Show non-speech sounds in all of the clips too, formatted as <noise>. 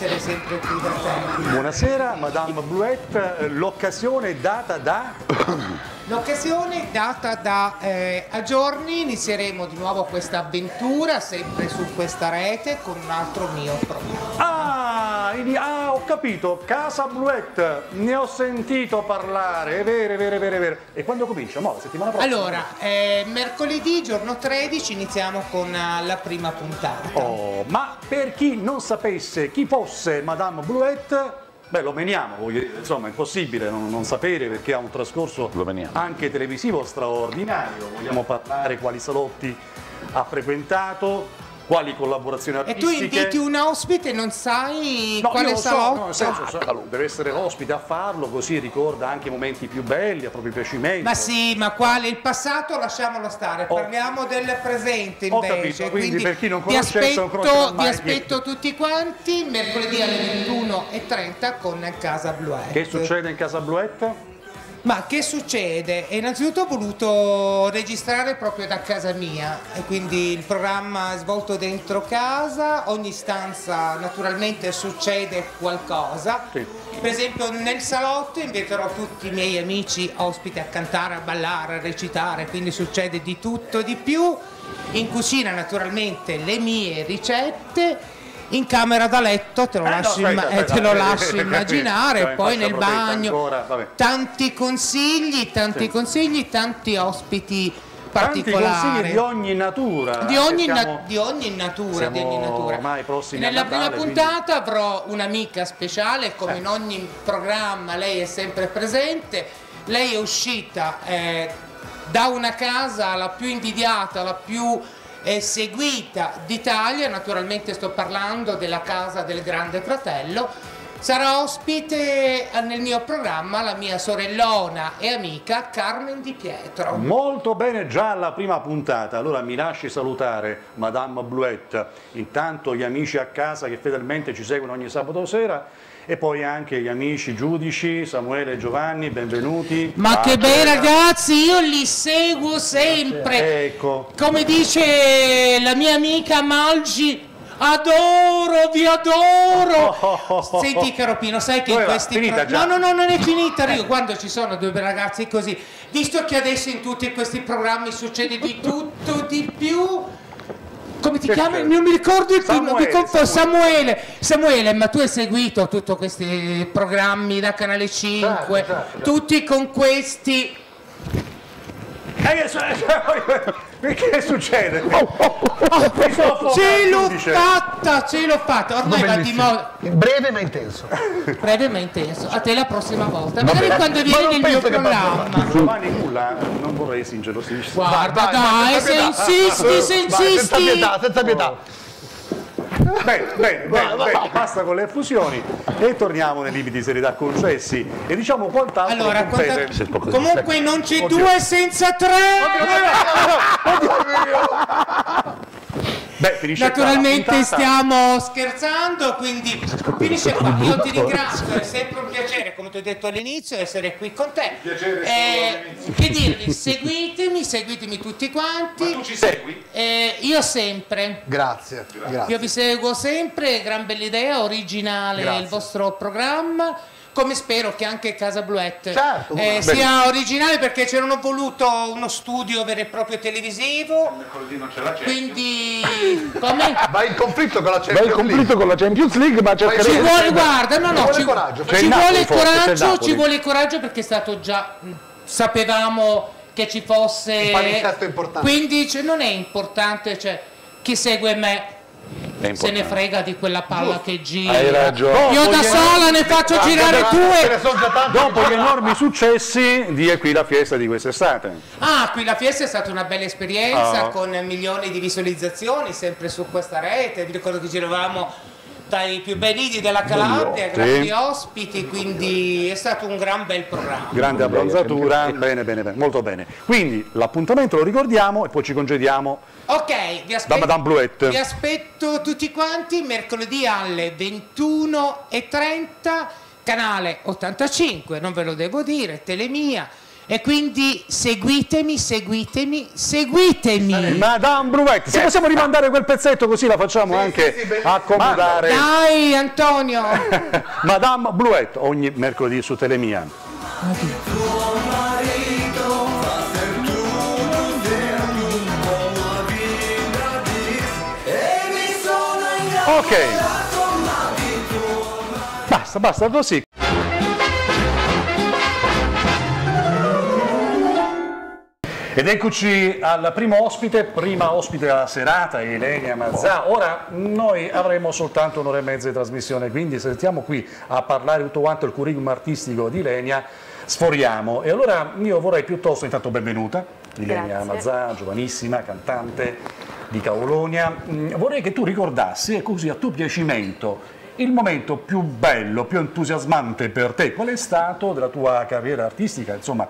essere sempre qui da te. Buonasera, Madame Bluette, l'occasione data da... L'occasione data da eh, a giorni, inizieremo di nuovo questa avventura, sempre su questa rete, con un altro mio programma. Ho capito, Casa Bluette, ne ho sentito parlare, è vero, è vero, è vero, è vero. E quando comincia? Mo, la settimana prossima? Allora, eh, mercoledì, giorno 13, iniziamo con eh, la prima puntata. Oh, ma per chi non sapesse chi fosse Madame Bluette, beh, lo meniamo, voglio dire, insomma, è impossibile non, non sapere perché ha un trascorso Lo meniamo. anche televisivo straordinario. Vogliamo parlare quali salotti ha frequentato, quali collaborazioni E tu artistiche. inviti un ospite e non sai No, quale lo so, no, nel senso, so- deve essere l'ospite a farlo, così ricorda anche i momenti più belli, a proprio piacimento. Ma sì, ma quale? Il passato lasciamolo stare, Ho- parliamo del presente Ho invece. capito, quindi per chi non vi conoscesse, aspetto, vi aspetto tutti quanti mercoledì alle 21.30 con Casa Bluette. Che succede in Casa Bluette? Ma che succede? E Innanzitutto ho voluto registrare proprio da casa mia e quindi il programma è svolto dentro casa, ogni stanza naturalmente succede qualcosa. Sì. Per esempio nel salotto inviterò tutti i miei amici ospiti a cantare, a ballare, a recitare, quindi succede di tutto e di più. In cucina naturalmente le mie ricette. In camera da letto te lo Eh, no, lascio, aspetta, imma- eh, aspetta, te lo eh, lascio <laughs> immaginare, in poi nel bagno ancora, tanti consigli, tanti Sì. consigli, tanti ospiti particolari. di ogni natura. Di ogni, na- Cerchiamo- di ogni natura, siamo di ogni natura. Nella a prima Natale, puntata avrò un'amica speciale, come Eh. in ogni programma lei è sempre presente. Lei è uscita eh, da una casa la più invidiata, la più eh, seguita d'Italia, naturalmente sto parlando della casa del Grande Fratello. Sarà ospite eh, nel mio programma la mia sorellona e amica Carmen Di Pietro. Molto bene già alla prima puntata, allora mi lasci salutare Madame Bluette, intanto gli amici a casa che fedelmente ci seguono ogni sabato sera e poi anche gli amici giudici Samuele e Giovanni, benvenuti. Ma che Pace. bei ragazzi, io li seguo sempre. Ecco, Come dice la mia amica Malgi, adoro, vi adoro. <laughs> Senti Caropino, sai che in Dove va? questi già? No, no, no, non è finita. Io quando ci sono due ragazzi così, visto che adesso in tutti questi programmi succede di tutto di più. Come ti chiami? Non mi ricordo il tuo Samuele, mi confondo. Samuele. Samuele. Ma tu hai seguito tutti questi programmi da Canale 5, Certo, certo, certo. tutti con questi <laughs> Che succede? Mi sono affogato, Ce l'ho fatta, ce l'ho fatta. Ormai va di moda. Breve ma intenso. Breve ma intenso. A te la prossima volta. Magari quando Ma vieni nel mio programma. Giovanni nulla, non vorrei si ingelosisce. Guarda, vai, dai, vai, se insisti, se Vai, senza insisti. pietà, senza pietà. Bene, bene, bene, bene, basta con le effusioni e torniamo nei limiti di serietà concessi e diciamo quant'altro Allora, compete. quanta- comunque non c'è Oddio. due senza tre. Beh, finisce qua la Naturalmente puntata. stiamo scherzando, quindi finisce qua. Io ti ringrazio, è sempre un piacere, come ti ho detto all'inizio, essere qui con te. Piacere Eh, che dirvi, seguitemi, seguitemi tutti quanti. Tu ci segui? Eh, io sempre. Grazie, grazie. Io vi seguo sempre, gran bella idea, originale Grazie. il vostro programma. Come spero che anche Casa Bluette Certo, eh, sia originale perché c'erano voluto uno studio vero e proprio televisivo. Quindi come? <laughs> Va in conflitto con la Champions League. conflitto con la Champions League, ma Ci cercheremo. vuole, guarda, no, no, Ci vuole ci, coraggio. Ci vuole coraggio, ci vuole coraggio perché è stato già, sapevamo che ci fosse... Un palinsesto importante. Quindi cioè, non è importante, cioè, chi segue me se ne frega di quella palla che gira. Hai ragione. Io da sola ne faccio girare Ce ne due. Dopo gli enormi successi di qui la fiesta di quest'estate. Ah, qui la fiesta è stata una bella esperienza Ah. con milioni di visualizzazioni sempre su questa rete. Vi ricordo che giravamo dai più bei lidi della Calabria, Sì. grandi ospiti, quindi è stato un gran bel programma. Grande abbronzatura, bene, bene, bene, molto bene. Quindi l'appuntamento lo ricordiamo e poi ci congediamo. Ok, vi aspetto, vi aspetto tutti quanti mercoledì alle 21.30, canale 85, non ve lo devo dire, Telemia. E quindi seguitemi, seguitemi, seguitemi. Madame Brouette, se possiamo rimandare quel pezzetto così la facciamo anche sì, sì, accomodare. Dai Antonio! <laughs> Madame Blouette ogni mercoledì su Telemia. Ok. Basta, basta così. Ed eccoci al primo ospite, prima ospite della serata, Elenia Mazzà. Ora noi avremo soltanto un'ora e mezza di trasmissione, quindi se stiamo qui a parlare tutto quanto il curriculum artistico di Elenia, sforiamo. E allora io vorrei piuttosto, intanto benvenuta, Ilenia. Mazzà, giovanissima, cantante di Caulonia. Mm, Vorrei che tu ricordassi, e così a tuo piacimento, il momento più bello, più entusiasmante per te, qual è stato della tua carriera artistica? Insomma,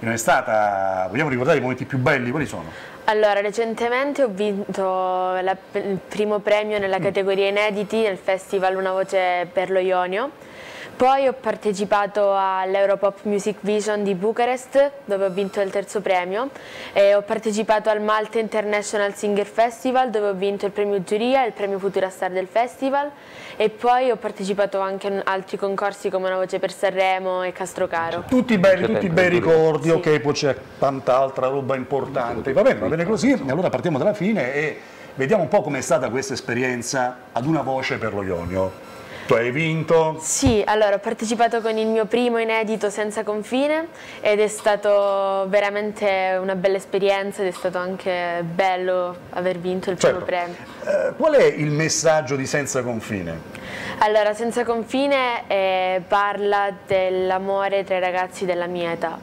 non è stata, vogliamo ricordare i momenti più belli, quali sono? Allora, recentemente ho vinto la- il primo premio nella categoria inediti nel festival Una voce per lo Ionio. Poi ho partecipato all'Europop Music Vision di Bucarest, dove ho vinto il terzo premio, e ho partecipato al Malta International Singer Festival, dove ho vinto il premio giuria e il premio Futura Star del festival, e poi ho partecipato anche a altri concorsi come Una voce per Sanremo e Castrocaro. Tutti C'è tutti bei ricordi, Sì. ok, poi c'è tanta altra roba importante. Va bene, va bene così, e allora partiamo dalla fine e vediamo un po' com'è stata questa esperienza ad una voce per lo Ionio. Tu hai vinto, Sì, allora ho partecipato con il mio primo inedito Senza Confine ed è stato veramente una bella esperienza ed è stato anche bello aver vinto il Certo. primo premio. Eh, qual è il messaggio di Senza Confine? Allora, Senza Confine eh, parla dell'amore tra i ragazzi della mia età.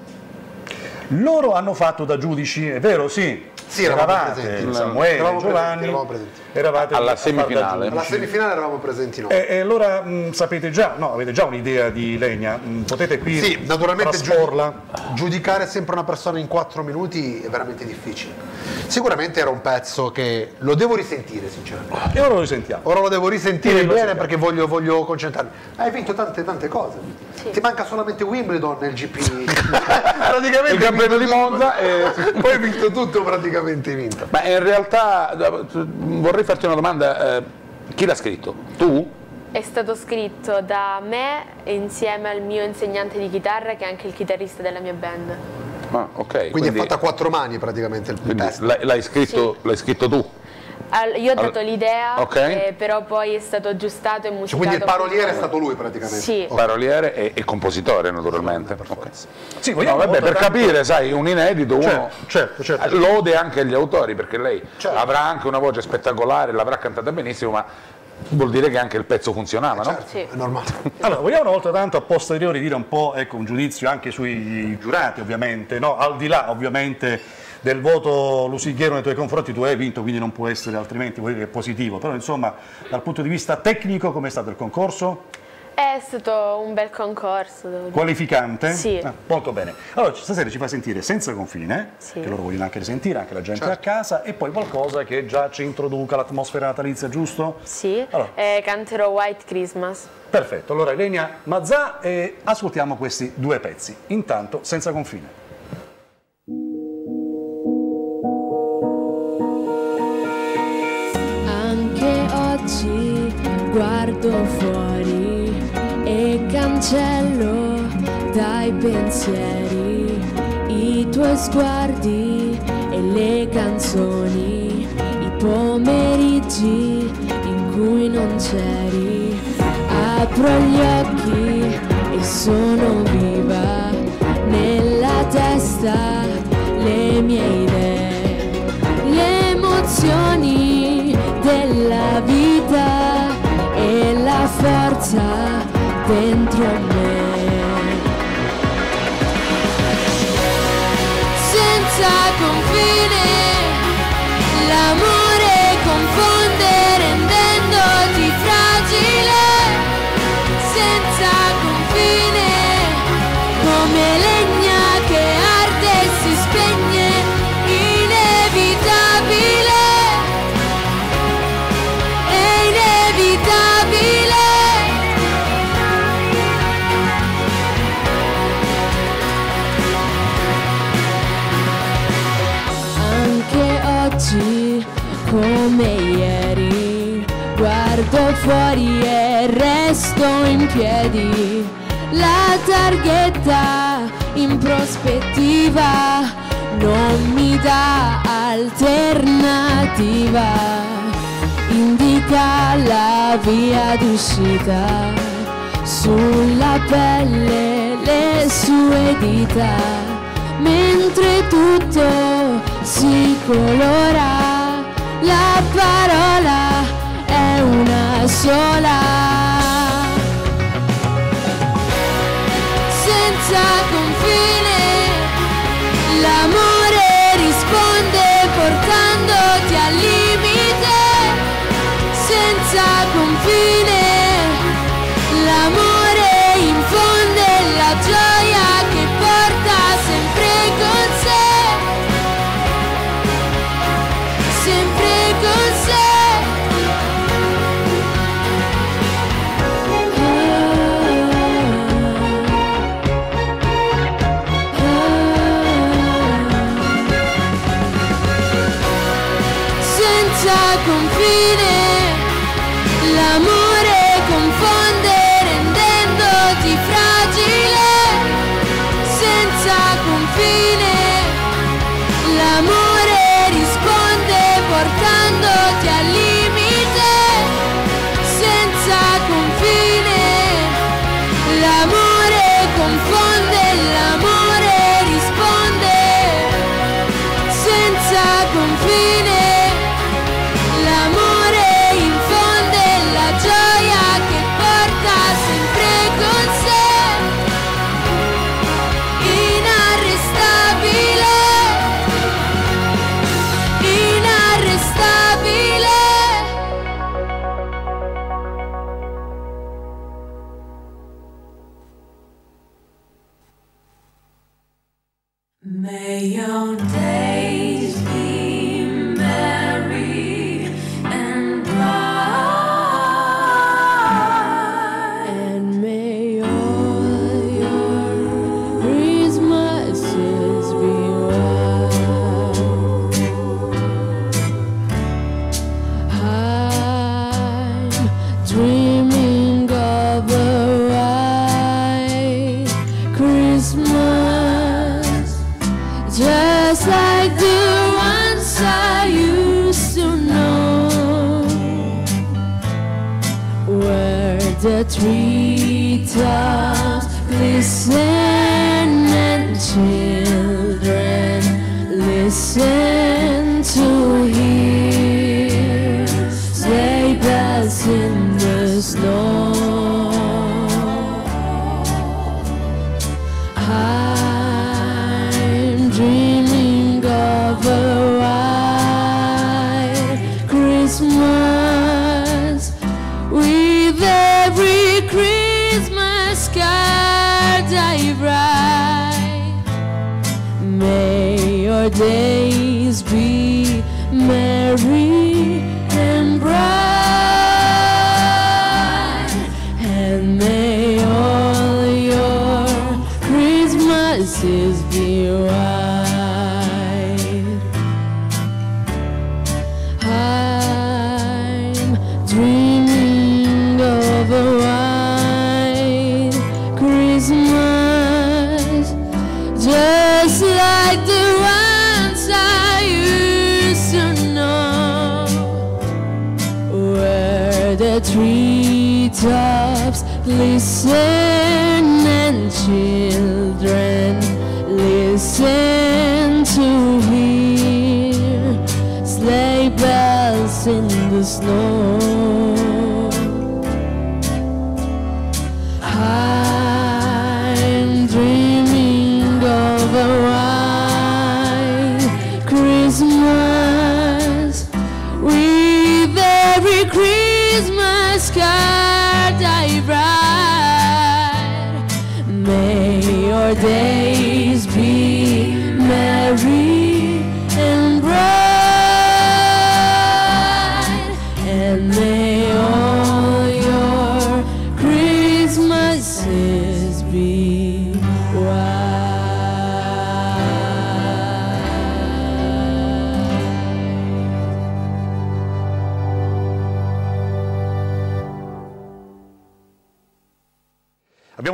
Loro hanno fatto da giudici, è vero? Sì. Sì, eravamo eravate, presenti. Samuele, Eravamo presenti, Giovanni, eravamo presenti. eravate Alla semifinale. Alla semifinale eravamo presenti noi. E, e allora mh, sapete già, no, avete già un'idea di Legna, Mh, potete qui Sì, naturalmente giu- trasporla. giudicare sempre una persona in 4 minuti è veramente difficile. Sicuramente era un pezzo che lo devo risentire, sinceramente. E ora lo risentiamo. Ora lo devo risentire Sì, lo bene perché voglio, voglio concentrarmi. Hai vinto tante tante cose. Sì. Ti manca solamente Wimbledon nel GP. <laughs> praticamente Il Premio di Monza tutto. <laughs> Poi hai vinto tutto praticamente hai vinto. Ma in realtà vorrei farti una domanda, eh, chi l'ha scritto? Tu? È stato scritto da me insieme al mio insegnante di chitarra che è anche il chitarrista della mia band. Ah, ok. Quindi, è fatta a quattro mani praticamente il quindi testo. l'hai, l'hai scritto, l'hai scritto tu? Al- io ho dato Allora, l'idea, ok. eh, però poi è stato aggiustato e musicato. Cioè, quindi il paroliere è stato lui praticamente. Sì. Paroliere e, e compositore naturalmente. Ok. Sì, No, vabbè, per tanto- capire, sai, un inedito, uno Certo, certo, certo. eh, lode anche agli autori, perché lei Certo. avrà anche una voce spettacolare, l'avrà cantata benissimo, ma vuol dire che anche il pezzo funzionava, no? Certo, Sì. è normale. Allora, vogliamo una volta tanto a posteriori dire un po', ecco, un giudizio anche sui giurati, ovviamente, no? Al di là, ovviamente, del voto lusinghiero nei tuoi confronti, tu hai vinto, quindi non può essere altrimenti, vuol dire che è positivo. Però, insomma, dal punto di vista tecnico, com'è stato il concorso? È stato un bel concorso. Qualificante? Sì. Ah, molto bene. Allora, stasera ci fa sentire Senza Confine, Sì. che loro vogliono anche risentire, anche la gente Certo. a casa, e poi qualcosa che già ci introduca l'atmosfera natalizia, giusto? Sì, Allora. eh, canterò White Christmas. Perfetto, allora Elenia Mazzà e ascoltiamo questi due pezzi. Intanto, Senza Confine. Guardo fuori e cancello dai pensieri i tuoi sguardi e le canzoni, i pomeriggi in cui non c'eri. Apro gli occhi e sono viva nella testa le mie idee le emozioni forza dentro me. Senza confine, l'amore fuori e resto in piedi. La targhetta in prospettiva non mi dà alternativa, indica la via d'uscita sulla pelle le sue dita, mentre tutto si colora la parola sola. your day.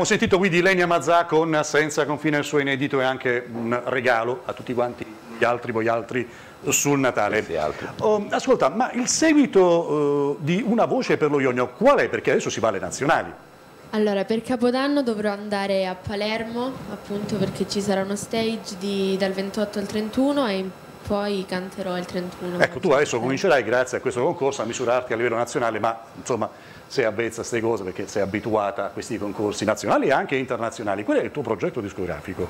Sentito qui di Lenia Mazzà con Senza confine il suo inedito e anche un regalo a tutti quanti gli altri, voi altri, sul Natale. Oh, ascolta, ma il seguito eh, di Una voce per lo Ionio qual è? Perché adesso si va alle nazionali. Allora, per Capodanno dovrò andare a Palermo, appunto perché ci sarà uno stage di- dal 28 al 31 e poi canterò il 31. Ecco, tu adesso comincerai, grazie a questo concorso, a misurarti a livello nazionale, ma insomma sei avvezza a queste cose perché sei abituata a questi concorsi nazionali e anche internazionali. Qual è il tuo progetto discografico?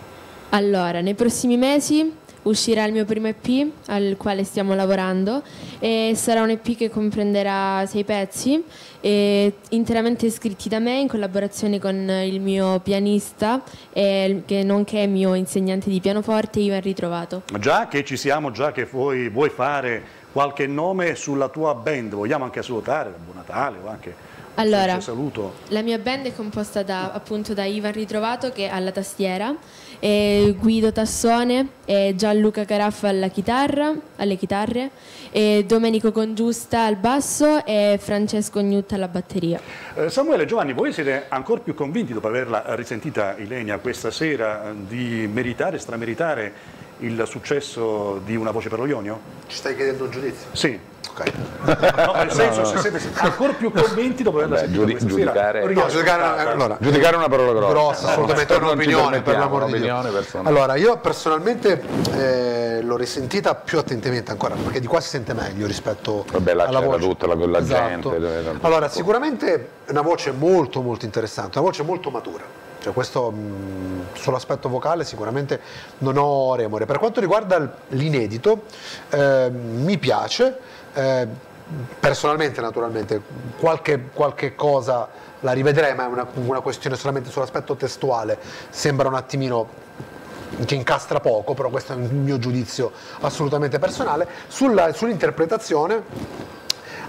Allora, nei prossimi mesi uscirà il mio primo EP al quale stiamo lavorando e sarà un EP che comprenderà sei pezzi interamente scritti da me in collaborazione con il mio pianista e che nonché mio insegnante di pianoforte Ivan Ritrovato. Già che ci siamo, già che vuoi, vuoi fare qualche nome sulla tua band, vogliamo anche salutare, Buon Natale o anche Allora. saluto. La mia band è composta da, appunto da Ivan Ritrovato che è alla tastiera, e Guido Tassone e Gianluca Caraffa alla chitarra, alle chitarre, e Domenico Congiusta al basso e Francesco Gnutta alla batteria. Eh, Samuele, Giovanni, voi siete ancora più convinti dopo averla risentita Ilenia questa sera di meritare, strameritare il successo di Una voce per lo Ionio? Ci stai chiedendo un giudizio? Sì. No, nel senso, se siete ancora più convinti dopo averla Beh, sentita giudi- giudicare- sera? No, giudicare, allora, Giudicare una parola grossa. grossa, assolutamente è un'opinione, per l'amor di Dio. Allora, io personalmente eh, l'ho risentita più attentamente ancora, perché di qua si sente meglio rispetto Vabbè, là alla c'era voce. tutta la- quella Esatto. gente, Allora, sicuramente è una voce molto molto interessante, una voce molto matura. Cioè, questo mh, sull'aspetto vocale sicuramente non ho remore. Per quanto riguarda l'inedito, eh, mi piace. Eh, personalmente, naturalmente, qualche, qualche cosa la rivedrei, ma è una, una questione solamente sull'aspetto testuale. Sembra un attimino che incastra poco, però questo è un mio giudizio assolutamente personale. Sull'interpretazione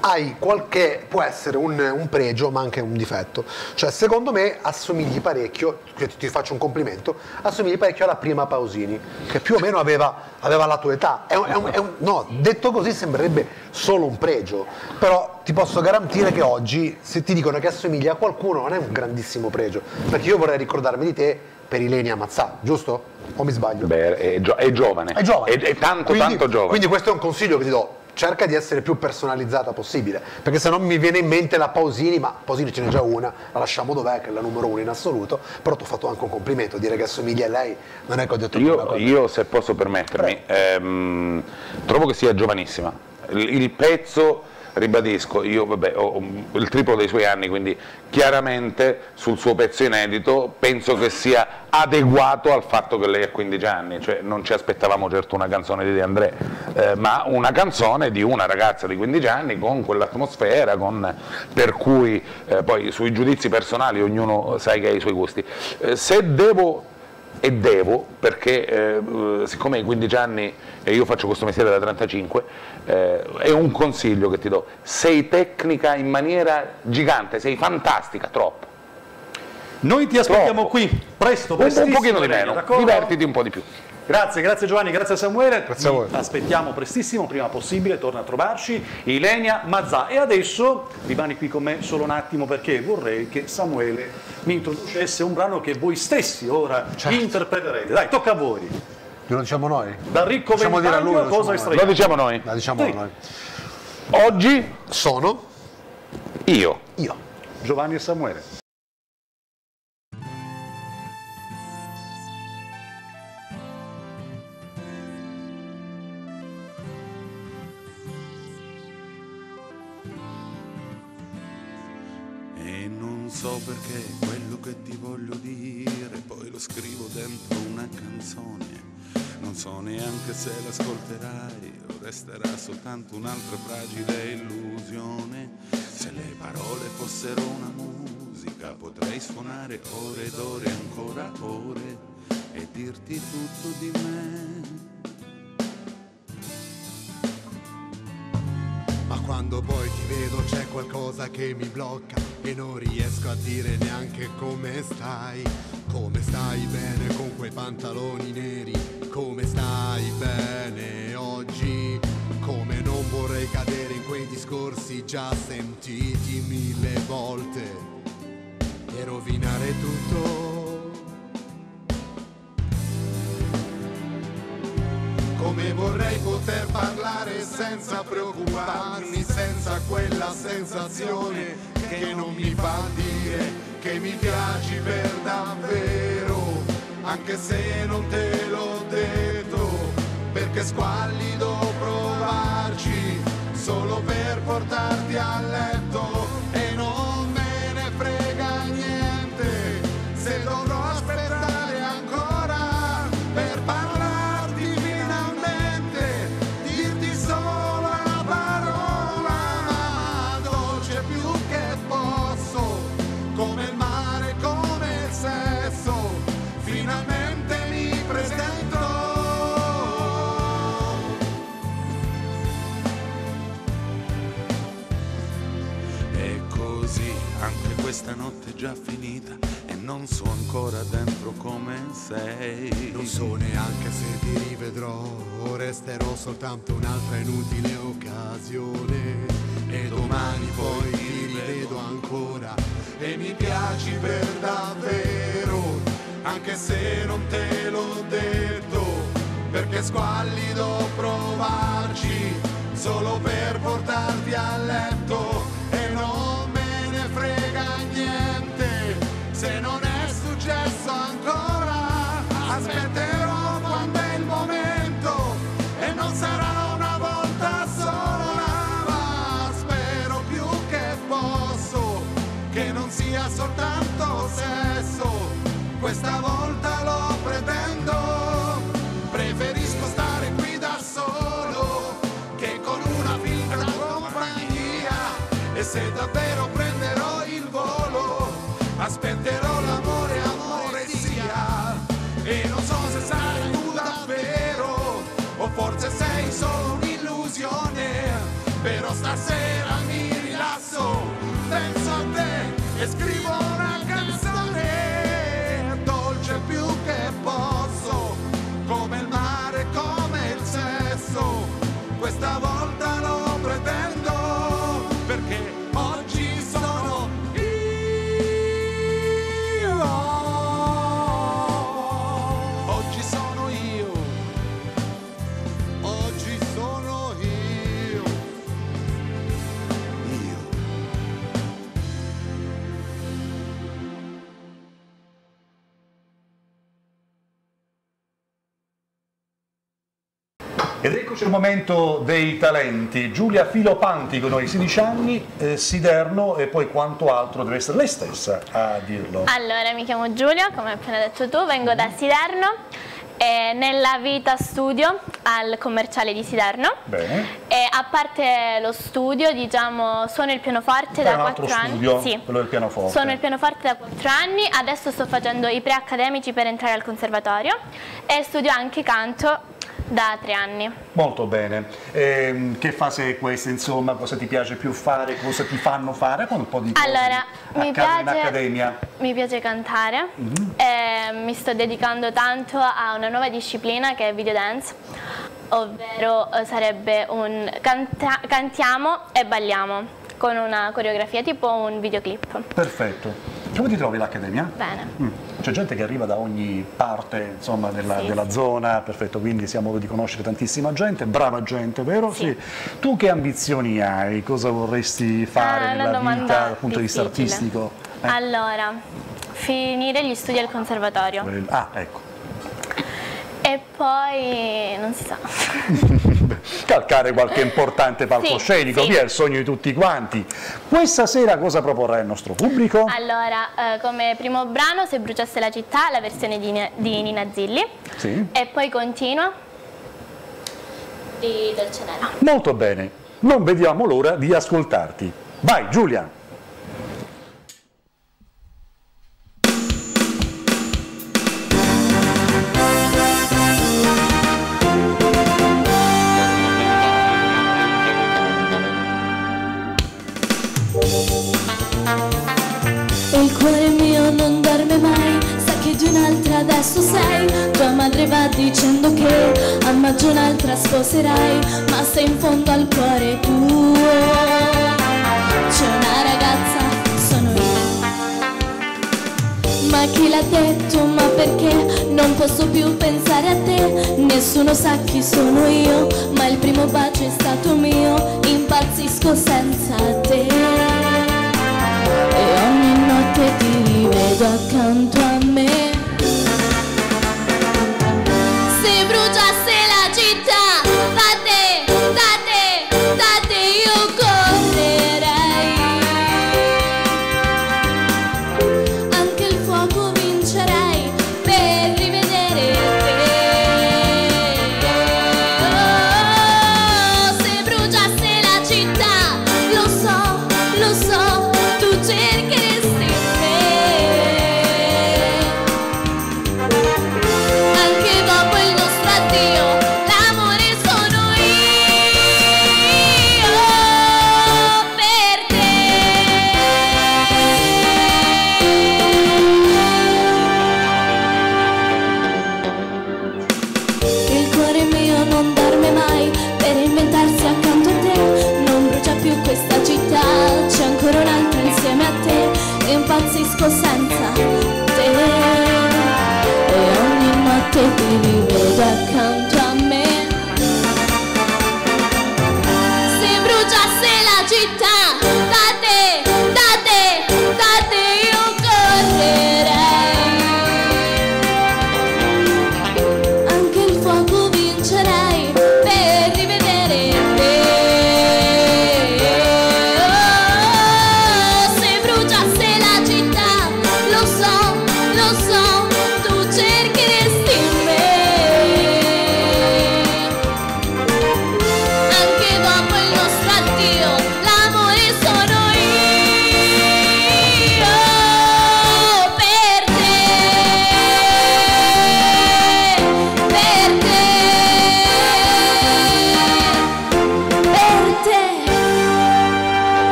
hai qualche, può essere un, un pregio ma anche un difetto. Cioè secondo me assomigli parecchio, ti, ti faccio un complimento, assomigli parecchio alla prima Pausini, che più o meno aveva, aveva la tua età. È un- è un- è no, detto così sembrerebbe solo un pregio, però ti posso garantire che oggi se ti dicono che assomigli a qualcuno non è un grandissimo pregio, perché io vorrei ricordarmi di te per Ilenia Mazzà, giusto? O mi sbaglio? Beh, è, gio- è giovane. È giovane. È, è tanto, Quindi- tanto giovane. Quindi questo è un consiglio che ti do. Cerca di essere più personalizzata possibile, perché se no mi viene in mente la Pausini, ma Pausini ce n'è già una, la lasciamo dov'è, che è la numero uno in assoluto, però ti ho fatto anche un complimento, dire che assomiglia a lei, non è che ho detto Io, cosa. io, se posso permettermi, ehm, trovo che sia giovanissima. Il, il pezzo, ribadisco, io vabbè, ho il triplo dei suoi anni, quindi chiaramente sul suo pezzo inedito penso che sia adeguato al fatto che lei ha 15 anni, cioè non ci aspettavamo certo una canzone di De André, eh, ma una canzone di una ragazza di 15 anni con quell'atmosfera, con- per cui eh, poi sui giudizi personali ognuno sa che ha i suoi gusti. Eh, se devo e devo, perché eh, siccome hai 15 anni e io faccio questo mestiere da 35, eh, è un consiglio che ti do, sei tecnica in maniera gigante, sei fantastica, troppo. Noi ti aspettiamo Troppo. qui, presto, Un, un pochino di meno, divertiti un po' di più. Grazie, grazie Giovanni, grazie Samuele. Grazie a voi. Ti Aspettiamo prestissimo, prima possibile, torna a trovarci. Ilenia Mazzà. E adesso rimani qui con me solo un attimo perché vorrei che Samuele mi introducesse un brano che voi stessi ora Certo. interpreterete. Dai, tocca a voi. Glielo diciamo noi? Da Ricco Possiamo dire a lui, lo cosa diciamo Lo estraiamo? diciamo noi. La diciamo Sì. noi. Oggi Sono io. io. Giovanni e Samuele. So perché quello che ti voglio dire, poi lo scrivo dentro una canzone. Non so neanche se l'ascolterai o resterà soltanto un'altra fragile illusione. Se le parole fossero una musica, potrei suonare ore ed ore, ancora ore, e dirti tutto di me. Quando poi ti vedo c'è qualcosa che mi blocca e non riesco a dire neanche come stai. Come stai bene con quei pantaloni neri? Come stai bene oggi? Come non vorrei cadere in quei discorsi già sentiti mille volte. Ero rovinare tutto. Come vorrei poter parlare senza preoccuparmi, senza quella sensazione che non mi fa dire che mi piaci per davvero, anche se non te l'ho detto, perché squallido provarci solo per portarti a letto questa notte è già finita e non so ancora dentro come sei. Non so neanche se ti rivedrò, resterò soltanto un'altra inutile occasione. E domani poi ti rivedo ancora e mi piaci per davvero, anche se non te l'ho detto, perché squallido provarci solo per portarti a letto sesso questa volta lo pretendo. Preferisco stare qui da solo che con una finta compagnia. E se davvero prenderò il volo aspetterò Al momento dei talenti. Giulia Filopanti con noi 16 anni, eh, Siderno e poi quanto altro deve essere lei stessa a dirlo. Allora, mi chiamo Giulia, come appena detto tu, vengo da Siderno. E nella vita studio al commerciale di Siderno Bene. e a parte lo studio, diciamo, suono il pianoforte È da un altro 4 anni. studio, Sì. quello del pianoforte. Suono il pianoforte da 4 anni, adesso sto facendo i preaccademici per entrare al conservatorio e studio anche canto da 3 anni. Molto bene. Ehm, che fase è questa, insomma? Cosa ti piace più fare? Cosa ti fanno fare? Con un po' di Allora, mi piace-. Mi piace cantare Mhm. e mi sto dedicando tanto a una nuova disciplina che è video dance, ovvero eh, sarebbe un canta- cantiamo e balliamo con una coreografia tipo un videoclip. Perfetto. Come ti trovi l'accademia? Bene. Mm. C'è gente che arriva da ogni parte insomma, della, Sì. della zona, perfetto, quindi siamo modo di conoscere tantissima gente, brava gente, vero? Sì. Tu che ambizioni hai? Cosa vorresti fare Ah, nella vita dal punto di vista artistico? Eh? Allora, finire gli studi al conservatorio Ah, ecco. e poi non si sa. <laughs> Calcare qualche importante palcoscenico, sì. via il sogno di tutti quanti. Questa sera cosa proporrai al nostro pubblico? Allora, eh, come primo brano Se bruciasse la città, la versione di, Nina- di Nina Zilli Sì. e poi continua di Dolce Nera. Molto bene, non vediamo l'ora di ascoltarti. Vai Giulia! mentre va dicendo che a maggio un'altra sposerai, ma se in fondo al cuore tuo c'è una ragazza, sono io. Ma chi l'ha detto, ma perché non posso più pensare a te? Nessuno sa chi sono io, ma il primo bacio è stato mio, impazzisco senza te. E ogni notte ti rivedo accanto a me.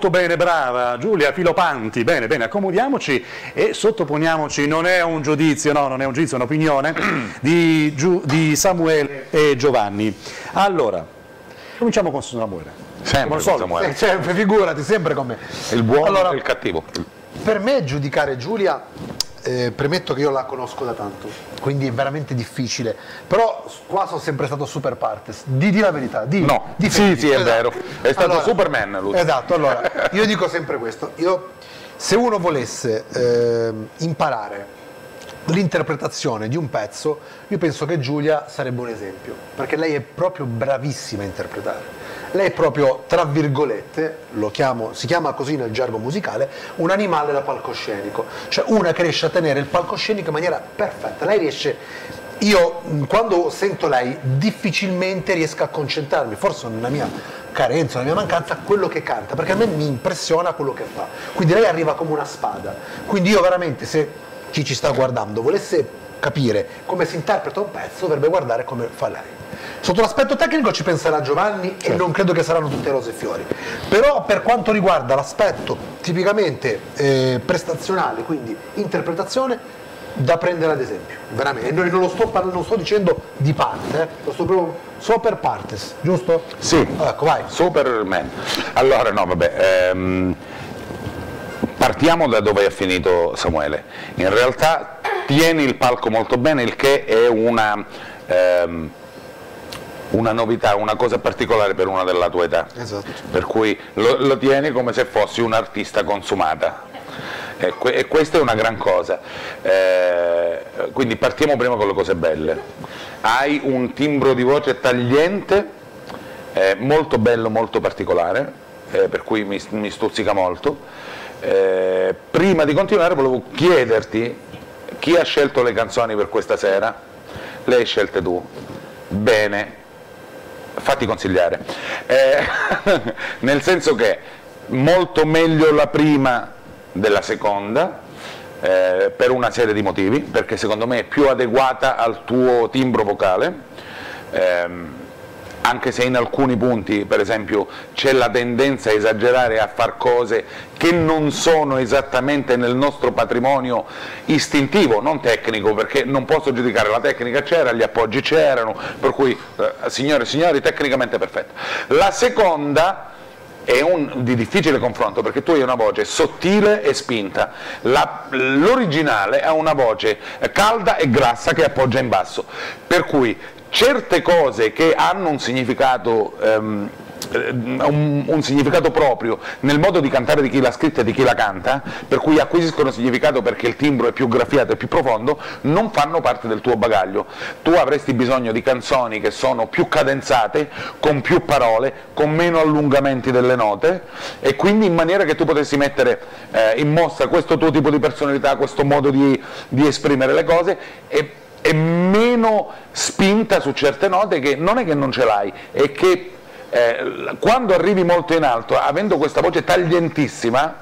Molto bene, brava Giulia Filopanti. Bene, bene, accomodiamoci e sottoponiamoci, non è un giudizio, no, non è un giudizio, è un'opinione <clears throat> di, di Samuele e Giovanni. Allora, cominciamo con Samuele. Sempre con. Samuele. Eh, sempre, figurati, sempre con me. Il buono Allora, e il cattivo. Per me giudicare Giulia, eh, premetto che io la conosco da tanto, quindi è veramente difficile. Però qua sono sempre stato super partes. Di, di la verità, di, No, di sì, sì, è Esatto. vero. È stato Superman lui. Esatto, allora, <laughs> io dico sempre questo. Io, se uno volesse ehm, imparare l'interpretazione di un pezzo, io penso che Giulia sarebbe un esempio, perché lei è proprio bravissima a interpretare. Lei è proprio, tra virgolette, chiamo, si chiama così nel gergo musicale, un animale da palcoscenico, cioè una che riesce a tenere il palcoscenico in maniera perfetta. Lei riesce, io mh, quando sento lei difficilmente riesco a concentrarmi, forse una mia carenza, una mia mancanza, quello che canta, perché a me mi impressiona quello che fa. Quindi lei arriva come una spada. Quindi io veramente, se chi ci sta guardando volesse capire come si interpreta un pezzo, dovrebbe guardare come fa lei. Sotto l'aspetto tecnico ci penserà Giovanni e non credo che saranno tutte rose e fiori. Però per quanto riguarda l'aspetto tipicamente eh, prestazionale, quindi interpretazione, da prendere ad esempio, veramente. E noi non lo sto, parlando, non sto dicendo di parte, eh, lo sto proprio solo per partes, giusto? Sì, Ecco, vai. Superman. Allora, no, vabbè. ehm, partiamo da dove è finito Samuele. In realtà tieni il palco molto bene, il che è una, ehm, una novità, una cosa particolare per una della tua età. Esatto. Per cui lo, lo tieni come se fossi un'artista consumata. E, que- e questa è una gran cosa. Eh, quindi partiamo prima con le cose belle. Hai un timbro di voce tagliente, eh, molto bello, molto particolare, eh, per cui mi, mi stuzzica molto. Eh, prima di continuare volevo chiederti chi ha scelto le canzoni per questa sera? Le hai scelte tu. Bene, fatti consigliare. Eh, <laughs> nel senso che molto meglio la prima della seconda, eh, per una serie di motivi, perché secondo me è più adeguata al tuo timbro vocale, ehm, anche se in alcuni punti, per esempio, c'è la tendenza a esagerare a far cose che non sono esattamente nel nostro patrimonio istintivo, non tecnico, perché non posso giudicare la tecnica c'era, gli appoggi c'erano, per cui, eh, signore e signori, tecnicamente perfetta. La seconda è un, di difficile confronto perché tu hai una voce sottile e spinta, l'originale ha una voce calda e grassa che appoggia in basso, per cui certe cose che hanno un significato, eh, un, un significato proprio nel modo di cantare di chi l'ha scritta e di chi la canta, per cui acquisiscono significato perché il timbro è più graffiato e più profondo, non fanno parte del tuo bagaglio. Tu avresti bisogno di canzoni che sono più cadenzate, con più parole, con meno allungamenti delle note e quindi in maniera che tu potessi mettere eh, in mostra questo tuo tipo di personalità, questo modo di, di esprimere le cose e, e meno spinta su certe note che non è che non ce l'hai, è che eh, quando arrivi molto in alto, avendo questa voce taglientissima,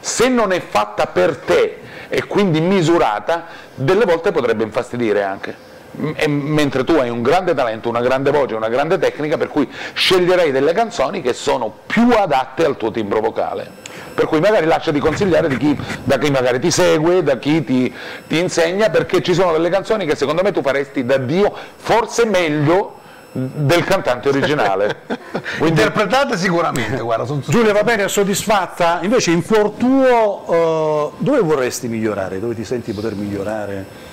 se non è fatta per te e quindi misurata, delle volte potrebbe infastidire anche. E mentre tu hai un grande talento, una grande voce, una grande tecnica, per cui sceglierei delle canzoni che sono più adatte al tuo timbro vocale. Per cui magari lasciati consigliare di chi, da chi magari ti segue, da chi ti, ti insegna, perché ci sono delle canzoni che secondo me tu faresti da Dio forse meglio del cantante originale. <laughs> Quindi, Interpretate sicuramente, guarda, sono Giulia va bene, è soddisfatta? Invece in cuor tuo eh, dove vorresti migliorare? Dove ti senti poter migliorare?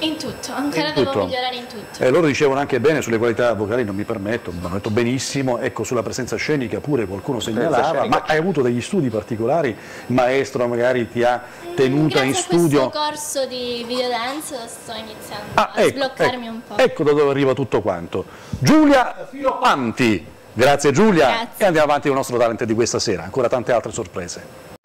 In tutto, ancora In devo tutto. migliorare in tutto. Eh, loro dicevano anche bene sulle qualità vocali, non mi permetto, mi hanno detto benissimo, ecco sulla presenza scenica pure qualcuno segnalava, ma hai avuto degli studi particolari? Il maestro magari ti ha tenuta Grazie in a studio? questo corso di videodance sto iniziando Ah, a ecco, sbloccarmi ecco, un po'. ecco da dove arriva tutto quanto. Giulia Filopanti, grazie Giulia Grazie. e andiamo avanti con il nostro talent di questa sera, ancora tante altre sorprese.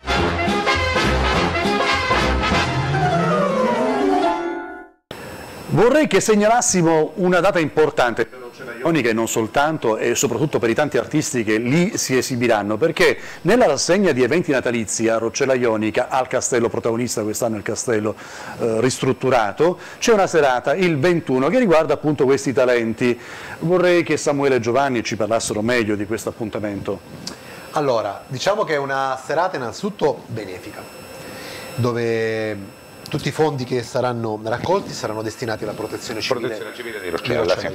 Vorrei che segnalassimo una data importante per Roccella Ionica e non soltanto e soprattutto per i tanti artisti che lì si esibiranno, perché nella rassegna di eventi natalizi a Roccella Ionica, al castello protagonista quest'anno il castello eh, ristrutturato, c'è una serata il 21 che riguarda appunto questi talenti. Vorrei che Samuele e Giovanni ci parlassero meglio di questo appuntamento. Allora, diciamo che è una serata innanzitutto benefica, dove tutti i fondi che saranno raccolti saranno destinati alla protezione civile. Protezione civile di Roccella sì.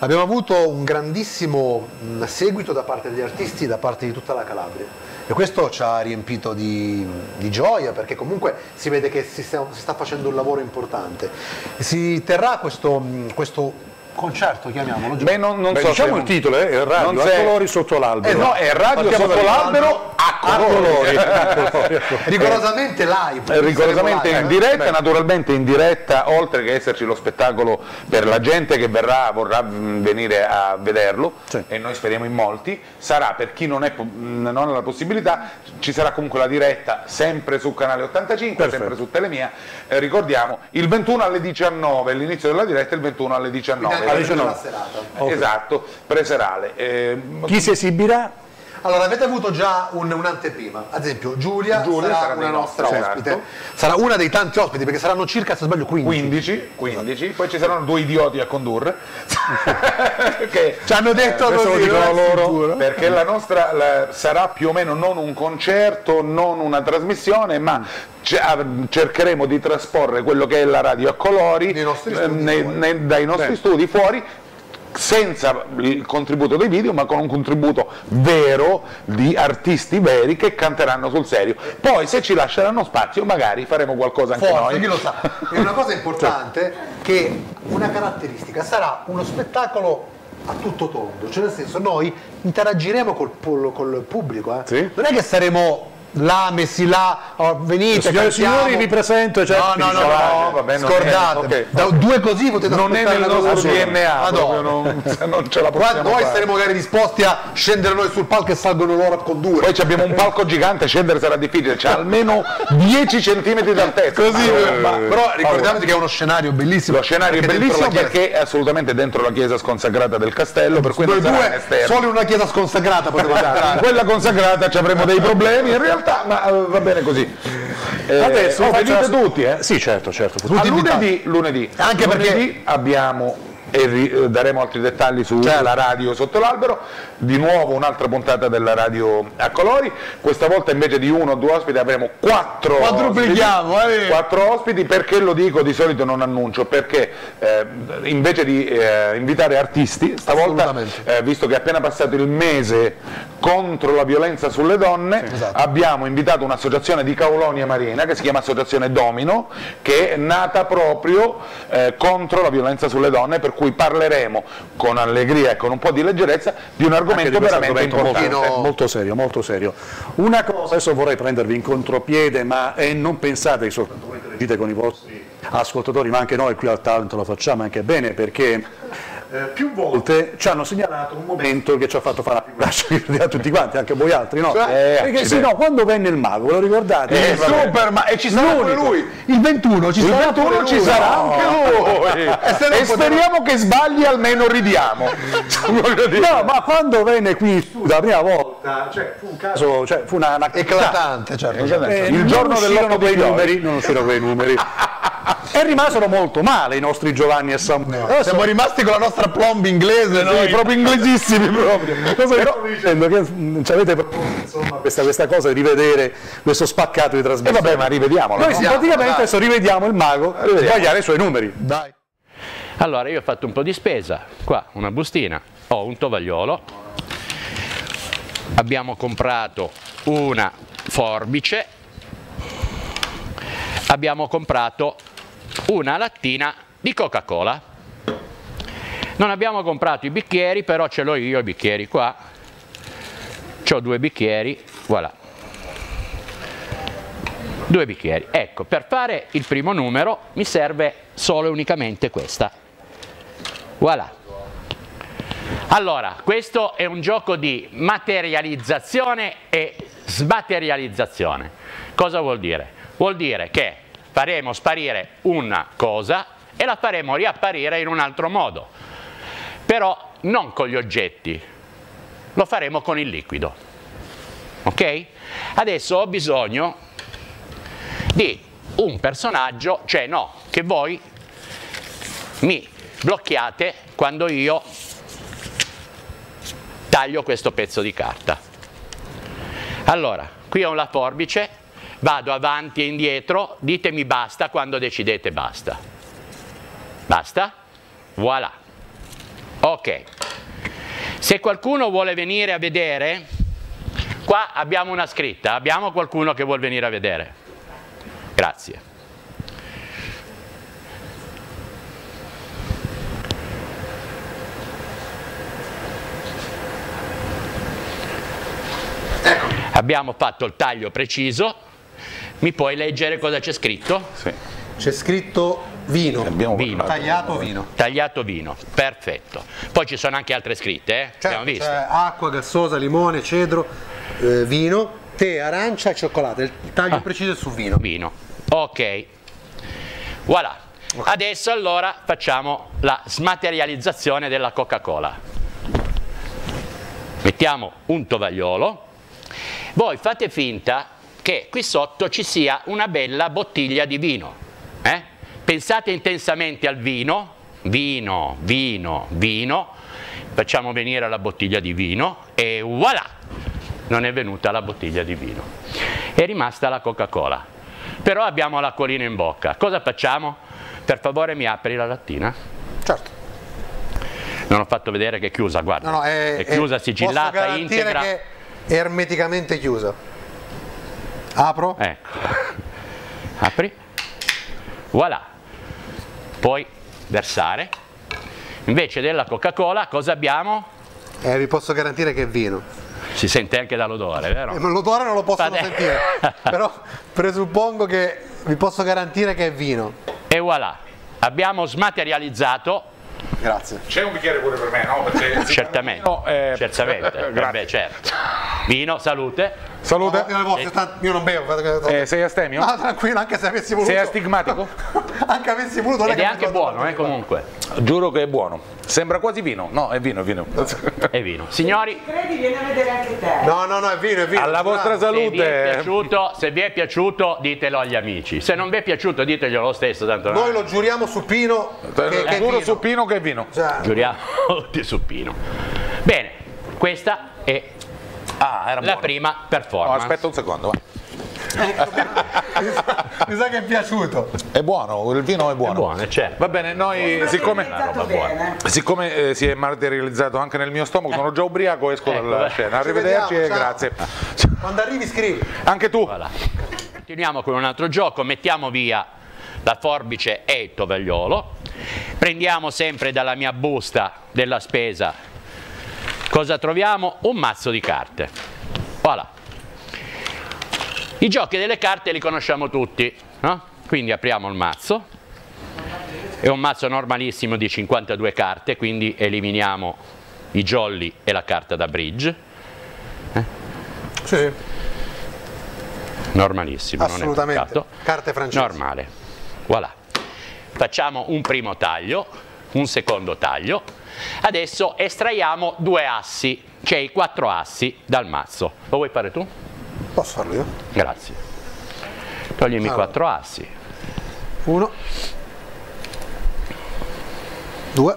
Abbiamo avuto un grandissimo mh, seguito da parte degli artisti da parte di tutta la Calabria e questo ci ha riempito di, di gioia perché comunque si vede che si sta, si sta facendo un lavoro importante. Si terrà questo, mh, questo concerto, chiamiamolo. Beh, non, non Beh, so diciamo se- il titolo, eh, è Radio non a se- colori sotto l'albero. Eh, no, è Radio Partiamo sotto l'albero a colori. <laughs> a colori, ecco. rigorosamente live. Eh, rigorosamente in live, eh? diretta, naturalmente in diretta, oltre che esserci lo spettacolo per la gente che verrà, vorrà mh, venire a vederlo, Sì. e noi speriamo in molti, sarà per chi non, è, mh, non ha la possibilità, ci sarà comunque la diretta sempre su canale 85, Perfetto. sempre su Telemia, Eh, ricordiamo il 21 alle 19, l'inizio della diretta è il 21 alle 19. Alle per la 19. serata. Esatto, preserale. Eh, Chi si esibirà? Allora, avete avuto già un- un'anteprima, ad esempio Giulia, Giulia sarà, sarà una nostra nostri, ospite, esatto. sarà una dei tanti ospiti perché saranno circa, se sbaglio, 15. 15, 15, poi ci saranno due idioti a condurre. <laughs> che Ci hanno detto questo così, lo loro. Perché la nostra la- sarà più o meno non un concerto, non una trasmissione, ma ah, cercheremo di trasporre quello che è la radio a colori Nei nostri eh, nei- nei- dai nostri studi fuori senza il contributo dei video ma con un contributo vero di artisti veri che canteranno sul serio poi se ci lasceranno spazio magari faremo qualcosa anche Forza, noi chi lo sa. <laughs> E una cosa importante che una caratteristica sarà uno spettacolo a tutto tondo, cioè nel senso noi interagiremo col, col- col pubblico, eh. Sì. non è che saremo là, messi là, oh, venite, Signore e signori, vi presento, cioè, no, no, no, diciamo, no, va bene, non è- scordate, ok. da due così potete non è nel la nostro. DNA, non, <laughs> non ce la possiamo noi fare. saremo magari disposti a scendere noi sul palco e salgono loro a condurre. Poi ci abbiamo un palco gigante, scendere sarà difficile, c'ha almeno 10 cm d'altezza. Così, Ma- eh, però ricordiamoci che è uno scenario bellissimo. Lo scenario è bellissimo la perché è assolutamente dentro la chiesa sconsacrata del castello, per cui Noi non sarà in esterno. solo in una chiesa sconsacrata potevamo <laughs> In entrare. quella consacrata ci avremo dei problemi in realtà, ma eh, va bene così. Eh, Adesso oh, faccio venite la- tutti, eh? Sì, certo, certo. A lunedì, lunedì. Anche Lunedì perché- abbiamo e eh, daremo altri dettagli sulla Certo. radio sotto l'albero, di nuovo un'altra puntata della radio a colori, questa volta invece di uno o due ospiti avremo quattro Quadruplichiamo, ospiti, eh. quattro ospiti, perché lo dico di solito non annuncio, perché eh, invece di eh, invitare artisti, stavolta eh, visto che è appena passato il mese contro la violenza sulle donne, esatto. abbiamo invitato un'associazione di Caulonia Marina che si chiama Associazione Domino, che è nata proprio eh, contro la violenza sulle donne, per cui parleremo con allegria e con un po' di leggerezza di un di argomento questo veramente argomento molto, importante. Pochino- molto serio, molto serio. Una cosa, adesso vorrei prendervi in contropiede, ma eh, non pensate che soltanto voi interagite con i vostri ascoltatori, ma anche noi qui al Talento lo facciamo anche bene, perché eh, più volte ci hanno segnalato un momento che ci ha fatto fare una figuraccia <laughs> a tutti quanti, anche voi altri, no? Cioè, perché sì, accidenti. no, quando venne il mago, ve lo ricordate? Eh, super, ma e ci sarà pure lui. Il 21 ci Il sarà 21 pure ci lui. sarà No. anche lui <laughs> se no e poteva- speriamo che sbagli almeno ridiamo <laughs> dire. No, ma quando venne qui la prima volta, cioè, fu un caso, cioè, fu una, una Eclatante, certo. Eh, il giorno dell'otto quei di fiori. numeri, non uscirono quei numeri. e rimasero molto male i nostri Giovanni e Samuele. Adesso- Siamo rimasti con la nostra plomb inglese, sì, noi. proprio inglesissimi proprio. Cosa sto dicendo? Che ci avete insomma, questa, questa cosa di rivedere questo spaccato di e trasmissione. vabbè ma rivediamolo Noi no? praticamente adesso rivediamo il mago sbagliare i suoi numeri. Dai. Allora io ho fatto un po' di spesa, qua una bustina, ho un tovagliolo, abbiamo comprato una forbice, abbiamo comprato una lattina di Coca-Cola. Non abbiamo comprato i bicchieri, però ce l'ho io i bicchieri qua. Ho due bicchieri, voilà. Due bicchieri. Ecco, per fare il primo numero mi serve solo e unicamente questa. Voilà. Allora, questo è un gioco di materializzazione e smaterializzazione. Cosa vuol dire? Vuol dire che faremo sparire una cosa e la faremo riapparire in un altro modo, però non con gli oggetti, lo faremo con il liquido. Ok? Adesso ho bisogno di un personaggio, cioè no, che voi mi blocchiate quando io taglio questo pezzo di carta. Allora, qui ho la forbice, vado avanti e indietro, ditemi basta quando decidete basta. Basta? Voilà. Ok. Se qualcuno vuole venire a vedere, qua abbiamo una scritta, abbiamo qualcuno che vuole venire a vedere. Grazie. Abbiamo fatto il taglio preciso, mi puoi leggere cosa c'è scritto? Sì. C'è scritto vino. Abbiamo Vino. Tagliato vino. Tagliato vino, perfetto. Poi ci sono anche altre scritte, eh? abbiamo Certo, visto. acqua, gassosa, limone, cedro, eh, vino, tè, arancia e cioccolato. Il taglio Ah. preciso è su vino. Vino. Ok. Voilà. Adesso allora facciamo la smaterializzazione della Coca-Cola. Mettiamo un tovagliolo. Voi fate finta che qui sotto ci sia una bella bottiglia di vino. eh? Pensate intensamente al vino, vino, vino, vino. Facciamo venire la bottiglia di vino e voilà! Non è venuta la bottiglia di vino. È rimasta la Coca-Cola. Però abbiamo l'acquolina in bocca. Cosa facciamo? Per favore mi apri la lattina? Certo. Non ho fatto vedere che è chiusa, guarda. No, no, è, è chiusa, posso sigillata, garantire integra. che è ermeticamente chiusa. Apro? Ecco. Apri. Voilà. Puoi versare. Invece della Coca-Cola cosa abbiamo? Eh, vi posso garantire che è vino. Si sente anche dall'odore, vero? Eh, ma L'odore non lo Vabbè. sentire. <laughs> Però presuppongo che vi posso garantire che è vino. E voilà. Abbiamo smaterializzato Grazie. C'è un bicchiere pure per me, no? Certamente, vino, eh, certamente, <laughs> grazie. Vabbè, certo. Vino, salute. Salute. Io, ne posso, tanto- io non bevo. Eh, sei astemio? No, tranquillo, anche se avessi voluto. Sei astigmatico? <laughs> anche avessi voluto. Ed è che anche buono, eh, comunque. Giuro che è buono. Sembra quasi vino. No, è vino, è vino. <laughs> È vino. Signori, Credi, vieni a vedere anche te. No, no, no, è vino, è vino. Alla vostra se vi, è salute. piaciuto, se vi è piaciuto ditelo agli amici. Se non vi è piaciuto diteglielo lo stesso, tanto Noi lo giuriamo su Pino. Che, che è Giuro vino. su Pino che è vino. Cioè, giuriamo <laughs> di suppino. Bene, questa è Ah, era la buono. prima Oh, performance. aspetta un secondo. va. <laughs> mi sa che è piaciuto. È buono, il vino è È buono. buono, certo. Va bene, noi siccome, bene. siccome eh, si è materializzato anche nel mio stomaco, sono già ubriaco, esco Ecco, dalla beh. scena. Arrivederci e grazie. Quando arrivi scrivi. Anche tu. Voilà. Continuiamo con un altro gioco, mettiamo via la forbice e il tovagliolo, prendiamo sempre dalla mia busta della spesa, cosa troviamo? Un mazzo di carte. Voilà. I giochi delle carte li conosciamo tutti, no? quindi apriamo il mazzo, è un mazzo normalissimo di 52 carte, quindi eliminiamo i jolly e la carta da bridge, Sì. normalissimo, non è Assolutamente. Carte francesi. Normale. Voilà. Facciamo un primo taglio, un secondo taglio. Adesso estraiamo due assi, cioè i quattro assi dal mazzo. Lo vuoi fare tu? Posso farlo io? Grazie. Toglimi Allora. quattro assi. Uno. Due.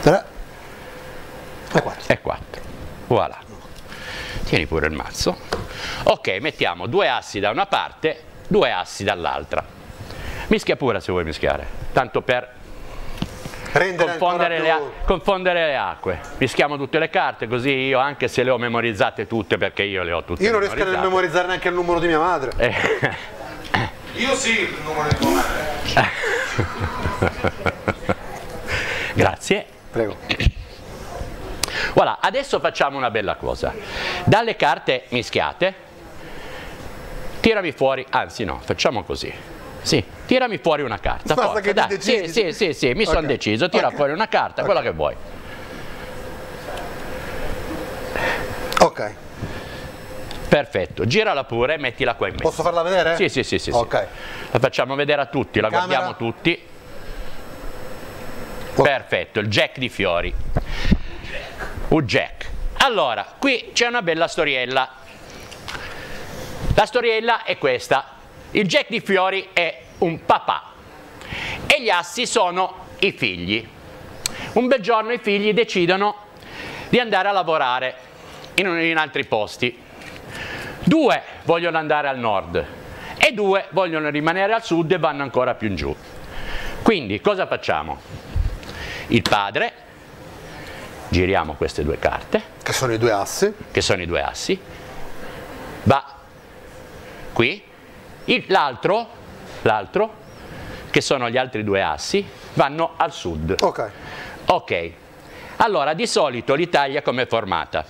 Tre. E quattro. e 4. Voilà. Tieni pure il mazzo. Ok, mettiamo due assi da una parte, due assi dall'altra. Mischia pure se vuoi mischiare, tanto per Rendere confondere le, confondere le acque. Mischiamo tutte le carte, così io, anche se le ho memorizzate tutte, perché io le ho tutte. Io non riesco a memorizzare neanche il numero di mia madre. Eh, <laughs> Io sì, il numero di tua madre. <laughs> Grazie. Prego. Voilà, adesso facciamo una bella cosa. Dalle carte mischiate, tirami fuori, anzi no, facciamo così. Sì, tirami fuori una carta. Basta forza, che dai. Sì, sì, sì, sì, mi sono Ok. deciso, tira Ok. fuori una carta, quella che vuoi. Ok. Perfetto, girala pure e mettila qua in mezzo. Posso farla vedere? Sì, sì, sì, sì, sì. Ok. La facciamo vedere a tutti, la Camera. guardiamo tutti. Ok. Perfetto, il jack di fiori. Un jack. Allora, qui c'è una bella storiella. La storiella è questa. Il jack di fiori è un papà e gli assi sono i figli. Un bel giorno i figli decidono di andare a lavorare in, in altri posti. Due vogliono andare al nord e due vogliono rimanere al sud e vanno ancora più in giù. Quindi cosa facciamo? Il padre, giriamo queste due carte, Che sono i due assi. che sono i due assi, va qui, l'altro, l'altro, che sono gli altri due assi, vanno al sud. Ok. Ok, allora di solito l'Italia come è formata?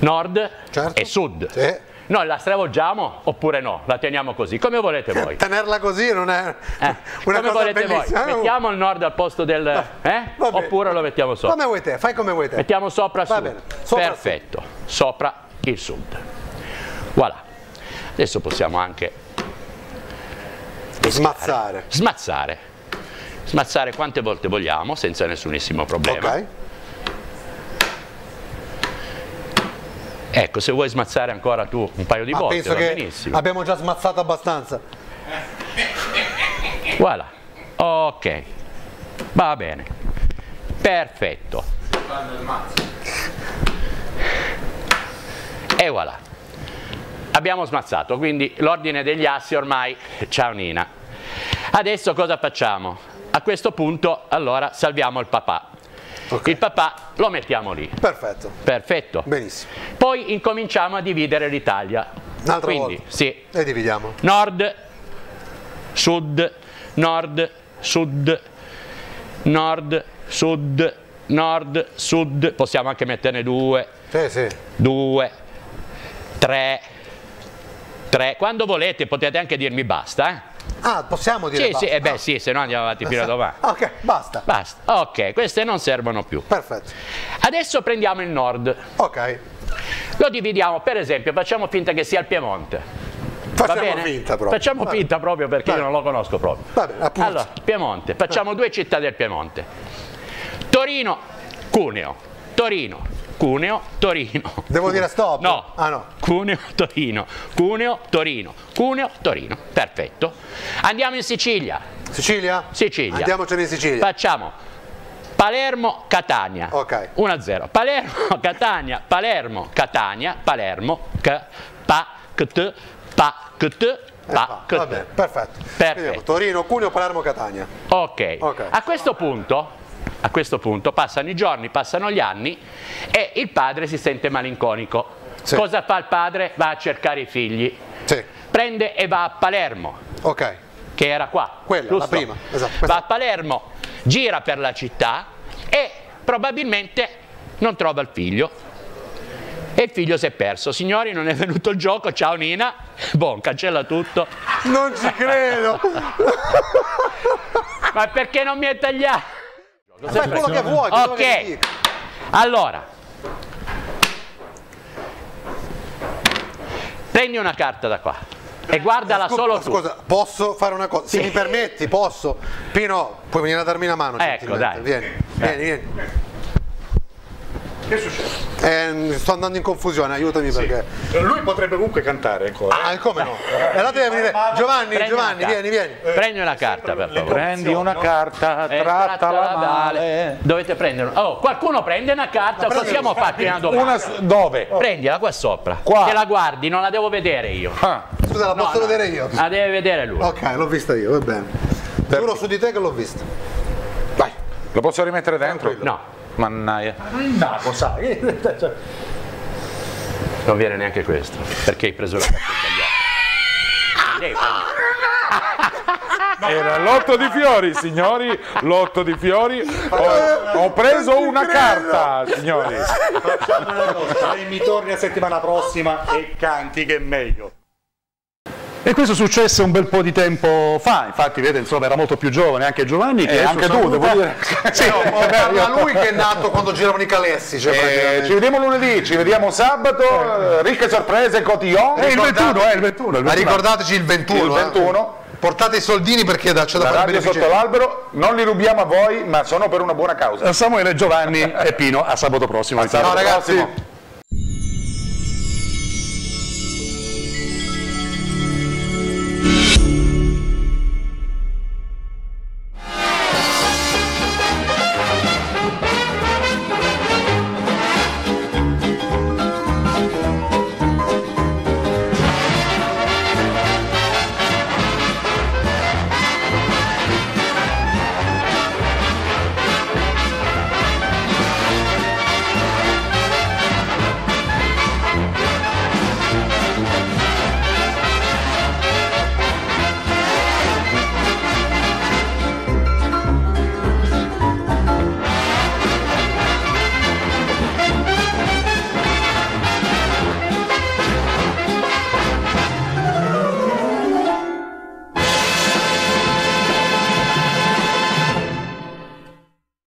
Nord Certo. e sud. Sì. Noi la stravolgiamo oppure no? La teniamo così, come volete voi. <laughs> Tenerla così non è Eh, una come cosa volete bellissima. voi? Mettiamo il nord al posto del... Eh? va bene. Oppure lo mettiamo sopra? Come vuoi te, fai come vuoi te. Mettiamo sopra Va su. bene, sopra. Perfetto, sopra il sud. Voilà. Adesso possiamo anche Smazzare. smazzare. Smazzare quante volte vogliamo senza nessunissimo problema. Ok. Ecco, se vuoi smazzare ancora tu un paio di Ma volte penso va che benissimo. abbiamo già smazzato abbastanza. Voilà. Ok. Va bene. Perfetto. E voilà. Abbiamo smazzato, quindi l'ordine degli assi ormai, ciao Nina. Adesso cosa facciamo? A questo punto allora salviamo il papà. Il papà lo mettiamo lì. Perfetto. Perfetto. Benissimo. Poi incominciamo a dividere l'Italia. Un'altra Quindi, volta. sì, E dividiamo. nord, sud, nord, sud, nord, sud, nord, sud, possiamo anche metterne due, Sì, sì. due, tre, tre, quando volete potete anche dirmi basta, eh? Ah, possiamo dire Sì, basta? sì, eh beh sì, se no andiamo avanti fino a domani. Ok, basta. Basta, ok, queste non servono più. Perfetto. Adesso prendiamo il nord, Ok. lo dividiamo, per esempio, facciamo finta che sia il Piemonte. Facciamo finta proprio. Facciamo Va finta proprio perché io non lo conosco proprio. Va bene, appunto. Allora, Piemonte, facciamo due città del Piemonte. Torino, Cuneo. Torino, Cuneo, Torino. Devo dire stop? No. Ah no. Cuneo, Torino. Cuneo, Torino. Cuneo, Torino. Perfetto. Andiamo in Sicilia. Sicilia? Sicilia. Andiamocene in Sicilia. Facciamo Palermo, Catania. Ok. 1-0. Palermo, <laughs> Catania, Palermo, Catania, Palermo, K, Pa, Kt, Pa, Eh, Pa, va Kt. bene, perfetto. Perfetto. Torino, Cuneo, Palermo, Catania. Ok. Ok. A questo punto, a questo punto passano i giorni, passano gli anni e il padre si sente malinconico. Sì. Cosa fa il padre? Va a cercare i figli. Sì. Prende e va a Palermo, Ok. che era qua. Quella, giusto? la prima, esatto, Va a Palermo, gira per la città e probabilmente non trova il figlio. E il figlio si è perso. Signori, non è venuto il gioco. Ciao Nina. <laughs> Boh, cancella tutto. Non ci credo. <laughs> Ma perché non mi hai tagliato? Fai quello che vuoi. quello che Ok, dico. allora. Prendi una carta da qua e guardala Scusa, solo tu. Scusa, posso fare una cosa? Se Sì. mi permetti, posso. Pino, puoi venire a darmi una mano? Ecco, dai. Vieni, vieni, vieni. Che succede? Eh, sto andando in confusione, aiutami perché. Lui potrebbe comunque cantare ancora. Ah, e come no? E allora deve venire. Giovanni, Prendi Giovanni, vieni, vieni. Prendi una carta per favore. Prendi una carta, Eh, trattala male. Dovete prendere. Oh, qualcuno prende una carta, possiamo farti una domanda. Una dove? Prendila qua sopra. Qua. Che la guardi, non la devo vedere io. Ah, Scusa, la No, posso no. vedere io? La deve vedere lui. Ok, l'ho vista io, va bene. Giuro su di te che l'ho vista. vai. Lo posso rimettere dentro? No, Mannaia. Il naso, sai. <laughs> non viene neanche questo, perché hai preso la <laughs> carta sbagliata. <laughs> Era l'otto di fiori, signori. L'otto di fiori. Ho, ho preso una carta, signori. Facciamo una cosa, lei mi torni la settimana prossima e canti che è meglio. E questo successe un bel po' di tempo fa, infatti vedete, insomma, era molto più giovane anche Giovanni. che E adesso anche tu, saluta- devo dire. <laughs> Sì, io- ma lui che è nato quando giravano i calessi. Cioè, Eh, ci vediamo lunedì, ci vediamo sabato. Ricche sorprese, cotillon. È il 21, è il 21. il Ma 21. ricordateci il 21. Il eh. 21. Portate i soldini perché da- c'è da La fare radio sotto l'albero, non li rubiamo a voi, ma sono per una buona causa. Samuele, Giovanni <laughs> e Pino, a sabato prossimo. Ciao ragazzi. prossimo.